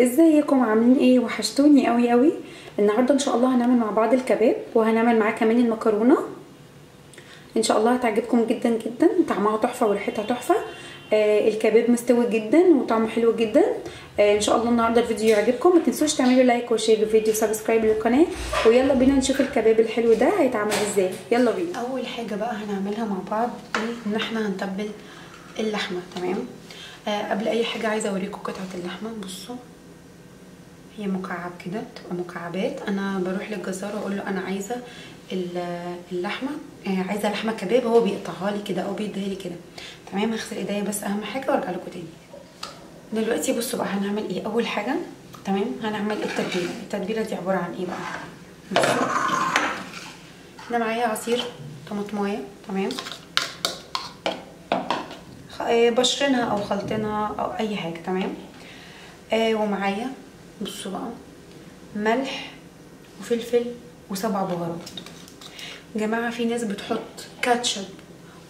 ازيكم؟ عاملين إيه؟ وحشتوني قوي قوي. النهارده ان شاء الله هنعمل مع بعض الكباب وهنعمل معاه كمان المكرونة. ان شاء الله هتعجبكم جدا جدا. طعمها تحفة وريحتها تحفة. آه الكباب مستوي جدا وطعمه حلو جدا. آه ان شاء الله النهارده الفيديو يعجبكم. ما تنسوش تعملوا like و share للفيديو و subscribe للقناة. ويلا بينا نشوف الكباب الحلو ده هيتعمل إزاي. يلا بينا. أول حاجة بقى هنعملها مع بعض إيه؟ إن إحنا هنتبل اللحمة تمام؟ آه قبل أي حاجة عايزة أوريكم قطعة اللحمة. بصوا. هي مكعب كده تبقى مكعبات. أنا بروح للجزار وأقول له أنا عايزة اللحمة آه عايزة لحمة كباب هو بيقطعها لي كده أو بيديها لي كده. تمام؟ هغسل إيديا بس أهم حاجة وأرجع لكم تاني. دلوقتي بصوا بقى هنعمل إيه؟ أول حاجة تمام؟ هنعمل التتبيلة. التتبيلة دي عبارة عن إيه بقى؟ أنا معايا عصير طماطمايه تمام؟ بشرناها أو خلطناها أو أي حاجة تمام؟ آه ومعايا بصوا بقى ملح وفلفل وسبع بهارات. جماعة في ناس بتحط كاتشب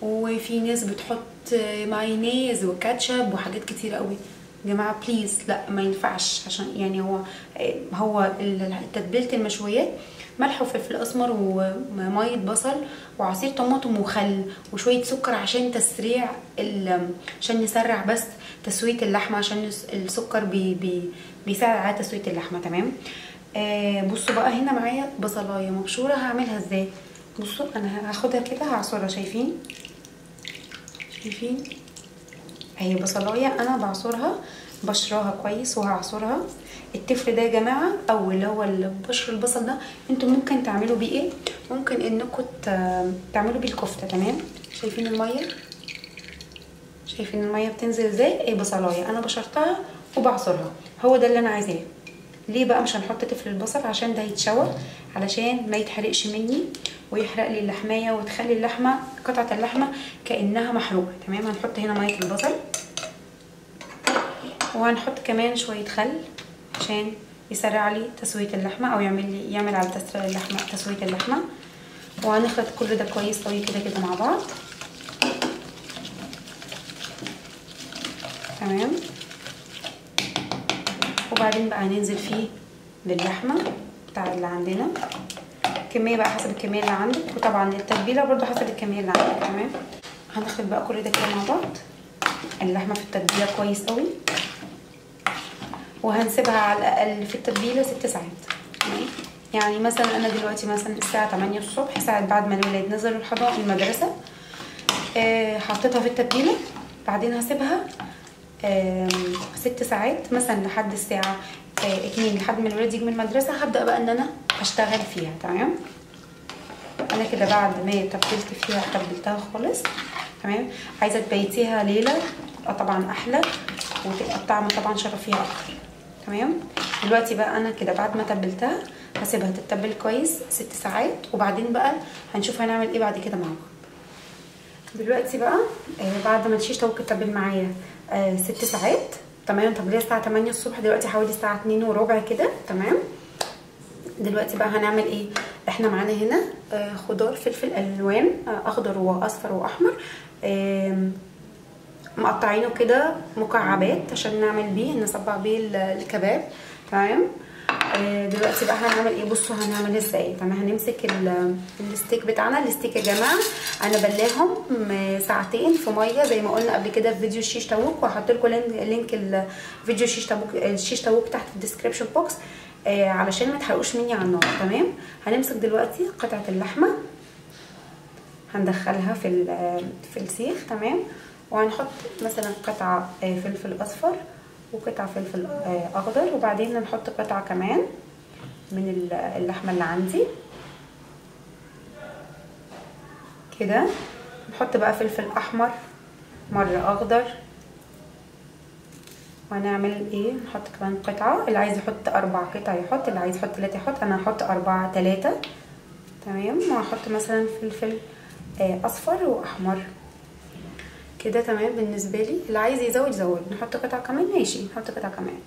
وفي ناس بتحط مايونيز وكاتشب وحاجات كتير قوي. جماعة please لا ما ينفعش. عشان يعني هو هو تتبيلة المشويات ملح وفلفل أسمر ومية بصل وعصير طماطم وخل وشوية سكر عشان تسريع عشان نسرع بس تسوية اللحمة عشان السكر بي بي بيساعد على تسوية اللحمة تمام؟ آه بصوا بقى هنا معايا بصلاية مبشورة هعملها إزاي؟ بصوا أنا هاخدها كده هعصرها شايفين؟ شايفين؟ أهي بصلاية أنا بعصرها بشراها كويس وهعصرها. التفل ده يا جماعة أو اللي هو بشر البصل ده أنتوا ممكن تعملوا بيه إيه؟ ممكن انكم تعملوا بيه الكفتة تمام؟ شايفين المية؟ شايفين المية بتنزل إزاي؟ إيه بصلاية أنا بشرتها وبعصرها. هو ده اللي أنا عايزاه. ليه بقى مش هنحط تفل البصل؟ عشان ده يتشوى علشان ما يتحرقش مني ويحرق لي اللحماية وتخلي اللحمة قطعة اللحمة كأنها محروقة. تمام؟ هنحط هنا مية البصل. وهنحط كمان شوية خل عشان يسرع لي تسوية اللحمة أو يعمل لي يعمل على تسويه اللحمه تسوية اللحمة. وهنخلط كل ده كويس قوي كده كده مع بعض. تمام؟ وبعدين بقى هننزل فيه باللحمه بتاع اللي عندنا. كمية بقى حسب الكمية اللي عندك. وطبعا التتبيلة برضو حسب الكمية اللي عندك تمام؟ هنخلط بقى كل ده كده مع بعض. اللحمة في التتبيلة كويس قوي. وهنسيبها على الأقل في التتبيلة ست ساعات. تمام؟ يعني مثلا أنا دلوقتي مثلا الساعة 8 الصبح ساعة بعد ما الولاد نزلوا الحضانة المدرسة آه حطيتها في التتبيلة. بعدين هسيبها ست ساعات مثلا لحد الساعة آه اتنين لحد ما الولاد يجوا من المدرسة هبدأ بقى إن أنا أشتغل فيها تمام؟ أنا كده بعد ما تبلت فيها تبلتها خالص تمام؟ عايزة تبيتيها ليلة تبقى طبعا أحلى وتبقى الطعم طبعا شرف فيها أكتر تمام؟ دلوقتي بقى أنا كده بعد ما تبلتها هسيبها تتبل كويس ست ساعات وبعدين بقى هنشوف هنعمل إيه بعد كده مع بعض. دلوقتي بقى آه بعد ما الشيش طاووق اتبل معايا آه ست ساعات. تمام طب ليه الساعة 8 الصبح؟ دلوقتي حوالي الساعة 2 وربع كده. تمام. دلوقتي بقى هنعمل إيه؟ إحنا معانا هنا آه خضار فلفل ألوان أخضر وأصفر وأحمر مقطعينه كده مكعبات عشان نعمل بيه نصبع بيه الكباب. تمام. دلوقتي بقى هنعمل إيه؟ بصوا هنعمل إزاي؟ تمام هنمسك الستيك بتاعنا الستيك يا جماعة. أنا بلاهم ساعتين في مية زي ما قلنا قبل كده في فيديو الشيش طاووق وهحط لكم link الفيديو الشيش طاووق الشيش طاووق تحت ال description box علشان ما تحرقوش مني على النار. تمام؟ هنمسك دلوقتي قطعة اللحمة. هندخلها في في السيخ. تمام؟ وهنحط مثلا قطعة فلفل أصفر. وقطعة فلفل أخضر وبعدين هنحط قطعة كمان من اللحمة اللي عندي. كده نحط بقى فلفل أحمر مرة أخضر. وهنعمل إيه؟ نحط كمان قطعة. اللي عايز يحط أربع قطع يحط اللي عايز يحط تلاتة يحط. أنا هحط أربعة تلاتة. تمام؟ وهحط مثلا فلفل أصفر وأحمر. كده تمام بالنسبة لي. اللي عايز يزود يزود نحط قطع كمان ماشي. نحط قطع كمان.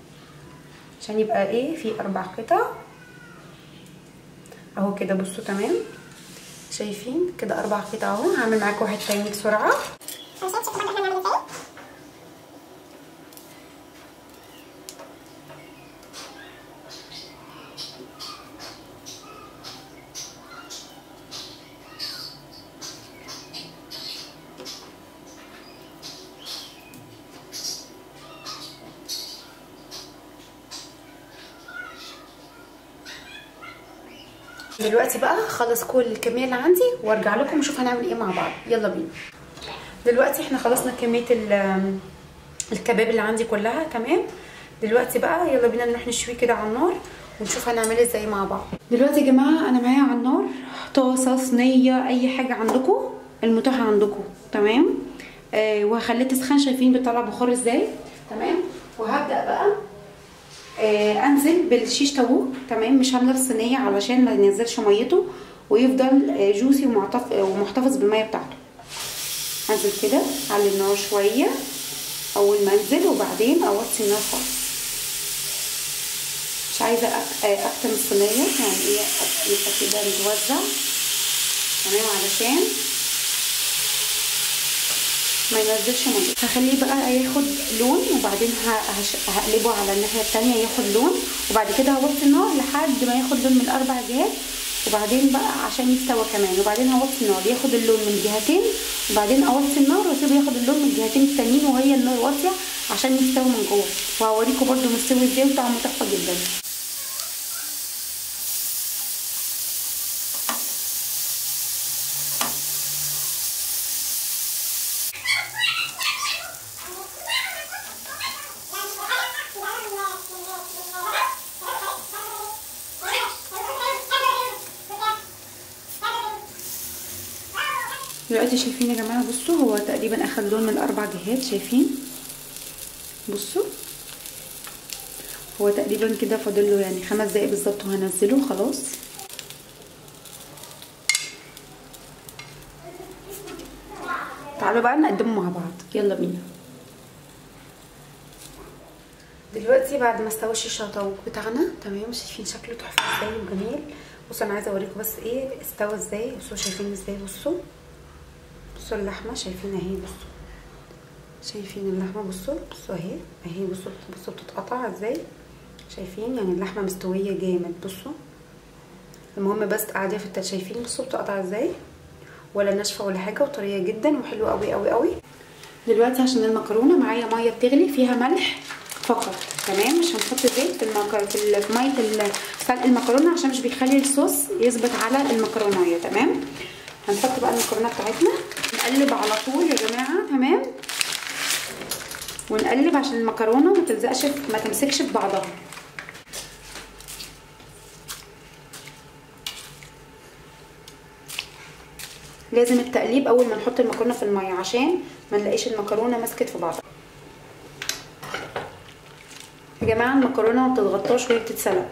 عشان يبقى إيه؟ في أربع قطع. أهو كده بصوا تمام. شايفين؟ كده أربع قطع أهو. هعمل معاكم واحد تاني بسرعة. دلوقتي بقى خلص كل الكمية اللي عندي وارجع لكم نشوف هنعمل إيه مع بعض. يلا بينا. دلوقتي إحنا خلصنا كمية الكباب اللي عندي كلها تمام؟ دلوقتي بقى يلا بينا نروح نشويه كده على النار ونشوف هنعمل إزاي مع بعض. دلوقتي يا جماعة أنا معايا على النار طاسة صينية أي حاجة عندكم المتاحة عندكم تمام؟ آه وهخليه تسخن شايفين بيطلع بخار إزاي تمام؟ وهبدأ بقى أنزل بالشيش طاووق تمام؟ مش هامله الصينيه علشان ما ينزلش ميته ويفضل آه جوسي ومحتفظ بالمية بتاعته. أنزل كده على النار شوية أول ما أنزل وبعدين أوطي النار خالص. مش عايزة اكتم الصينية يعني إيه؟ يبقى كده متوزع. تمام؟ علشان ما ينزلش مية. هخليه بقى ياخد لون وبعدين هقلبه على الناحية التانية ياخد لون. وبعد كده هوطي النار لحد ما ياخد لون من الاربع جهات. وبعدين بقى عشان يستوى كمان. وبعدين هوطي النار ياخد اللون من جهتين. وبعدين أوطي النار وأسيبه ياخد اللون من الجهتين التانيين وهي النار واطية عشان يستوي من جوه. وهوريكم برده مستوي إزاي وطعمه تحفة جدا. دلوقتي شايفين يا جماعة بصوا هو تقريبا أخد لون من الأربع جهات شايفين؟ بصوا هو تقريبا كده فاضل له يعني خمس دقايق بالظبط وهنزله خلاص. تعالوا بقى نقدمه مع بعض. يلا بينا. دلوقتي بعد ما استوى الشيش الطاووق بتاعنا تمام؟ شايفين شكله تحفة إزاي وجميل. بصوا أنا عايزة أوريكم بس إيه استوى إزاي. بصوا شايفين إزاي؟ بصوا. بصوا اللحمة شايفين اهي بصوا. شايفين اللحمة بصوا بصوا اهي اهي بصوا بصوا بتتقطع إزاي؟ شايفين يعني اللحمة مستوية جامد بصوا. المهم بس قاعدة في التل شايفين بصوا بتقطع إزاي؟ ولا ناشفة ولا حاجة وطرية جدا وحلوة قوي قوي قوي. دلوقتي عشان المكرونة معايا مية بتغلي فيها ملح فقط تمام؟ مش هنحط زيت في في مية سلق المكرونة عشان مش بيخلي الصوص يثبت على المكرونة تمام؟ هنحط بقى المكرونة بتاعتنا. نقلب على طول يا جماعة تمام؟ ونقلب عشان المكرونة ما تلزقش ما تمسكش في بعضها. لازم التقليب أول ما نحط المكرونة في المية عشان ما نلاقيش المكرونة مسكت في بعضها. يا جماعة المكرونة ما بتتغطاش وهي بتتسلق.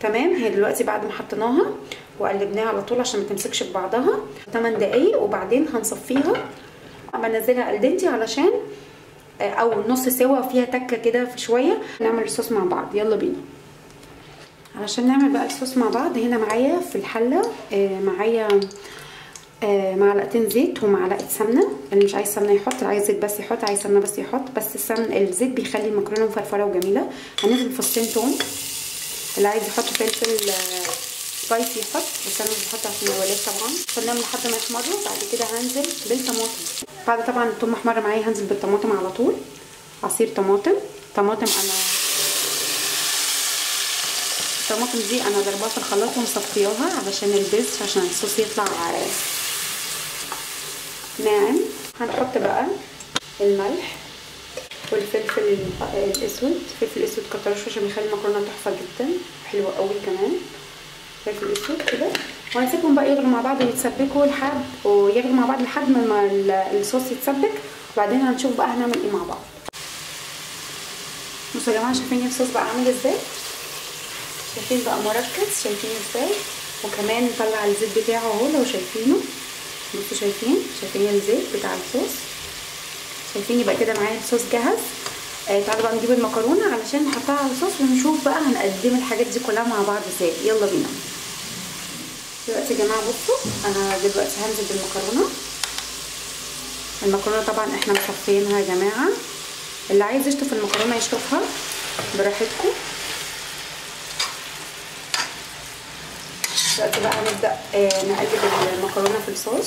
تمام؟ هي دلوقتي بعد ما حطيناها وقلبناها على طول عشان ما تمسكش في بعضها. 8 دقايق وبعدين هنصفيها. بنزلها الدنتي علشان أو نص سوا فيها تكة كده في شوية. نعمل الصوص مع بعض. يلا بينا. علشان نعمل بقى الصوص مع بعض هنا معايا في الحلة معايا معلقتين زيت ومعلقة سمنة. اللي مش عايز سمنة يحط اللي عايز زيت بس يحط عايز سمنة بس يحط. بس السمن الزيت بيخلي المكرونة مفرفرة وجميلة. هنزل فصين توم. اللي عايز يحط فلفل سبايسي يحط بس أنا مش بحط عشان الولاد طبعا. استناهم لحد ما يحمروا بعد كده هنزل بالطماطم. بعد طبعا التوم محمر معايا هنزل بالطماطم على طول. عصير طماطم. طماطم أنا الطماطم دي أنا ضرباها في الخلاط ومصفياها علشان البذر عشان الصوص يطلع ناعم. هنحط بقى الملح والفلفل الأسود. الفلفل الاسود كتروش عشان بيخلي المكرونة تحفة جدا. حلوة قوي كمان. فلفل اسود كده. وهنسيبهم بقى يغلوا مع بعض ويتسبكوا لحد ويغلوا مع بعض لحد ما الصوص يتسبك. وبعدين هنشوف بقى هنعمل إيه مع بعض. بصوا يا جماعة شايفين الصوص بقى عامل إزاي؟ شايفين بقى مركز؟ شايفين إزاي؟ وكمان طلع الزيت بتاعه اهو لو شايفينه. بصوا شايفين؟ شايفين الزيت بتاع الصوص؟ شايفين يبقى كده معايا الصوص جاهز؟ آه تعالوا بقى نجيب المكرونة علشان نحطها على الصوص ونشوف بقى هنقدم الحاجات دي كلها مع بعض إزاي. يلا بينا. دلوقتي يا جماعة بصوا أنا دلوقتي هنزل بالمكرونة. المكرونة طبعا إحنا مصفيينها يا جماعة. اللي عايز يشطف المكرونة يشطفها براحتكم. دلوقتي بقى هنبدأ آه نقلب المكرونة في الصوص.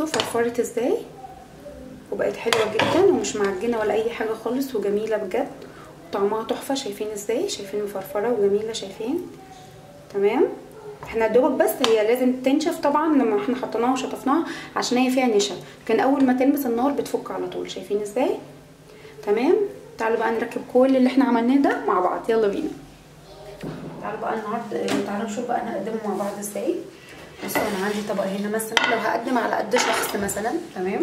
بصوا فرفرت إزاي وبقت حلوة جدا ومش معجنة ولا أي حاجة خالص وجميلة بجد. وطعمها تحفة شايفين إزاي؟ شايفين مفرفره وجميلة شايفين؟ تمام؟ إحنا دوبك بس هي لازم تنشف طبعا لما إحنا حطيناها وشطفناها عشان هي فيها نشا. لكن أول ما تلمس النار بتفك على طول شايفين إزاي؟ تمام؟ تعالوا بقى نركب كل اللي إحنا عملناه ده مع بعض. يلا بينا. تعالوا بقى النهارده تعالوا نشوف بقى نقدمه مع بعض إزاي. بصوا أنا عندي طبق هنا مثلا لو هقدم على قد شخص مثلا تمام؟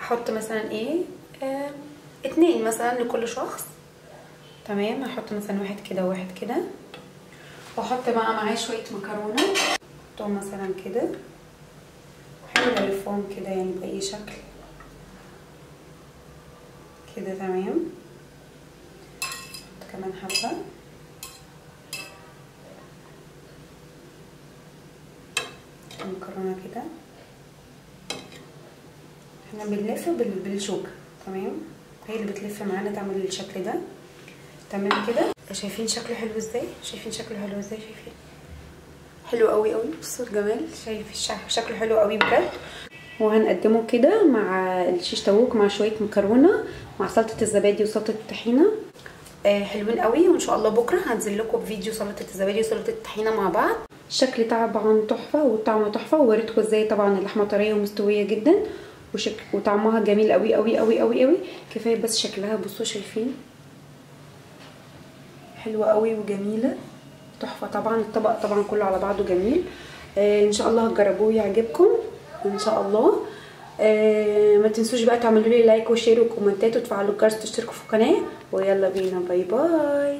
هحط مثلا إيه؟ آه مثلا لكل شخص تمام؟ هحط مثلا واحد كده وواحد كده وأحط بقى معاه شوية مكرونة أحطهم مثلا كده وأحاول ألفهم كده يعني بأي شكل. كده تمام؟ كمان حبة. المكرونه كده. إحنا بنلف بالشوكه تمام؟ هي اللي بتلف معانا تعمل الشكل ده. تمام كده؟ شايفين شكله حلو إزاي؟ شايفين شكله حلو إزاي؟ شايفين؟ حلو قوي قوي. بصوا الجمال شايف شكله حلو قوي بجد. وهنقدمه كده مع الشيش طاووق مع شوية مكرونة مع سلطة الزبادي وسلطة الطحينة. حلوين قوي وإن شاء الله بكرة هنزل لكم بفيديو سلطه الزبادي وسلطه الطحينة مع بعض. الشكل طبعا تحفة والطعم تحفة ووريتكم إزاي طبعا اللحمة طرية ومستوية جدا وشك... وطعمها جميل قوي قوي قوي قوي قوي. كفاية بس شكلها بصوا شايفين؟ حلوة قوي وجميلة. تحفة طبعا الطبق طبعا كله على بعضه جميل. آه إن شاء الله هتجربوه يعجبكم إن شاء الله. آه ما تنسوش بقى تعملوا لي like و share و comment ات وتفعلوا الجرس تشتركوا في القناة. ويلا بينا bye bye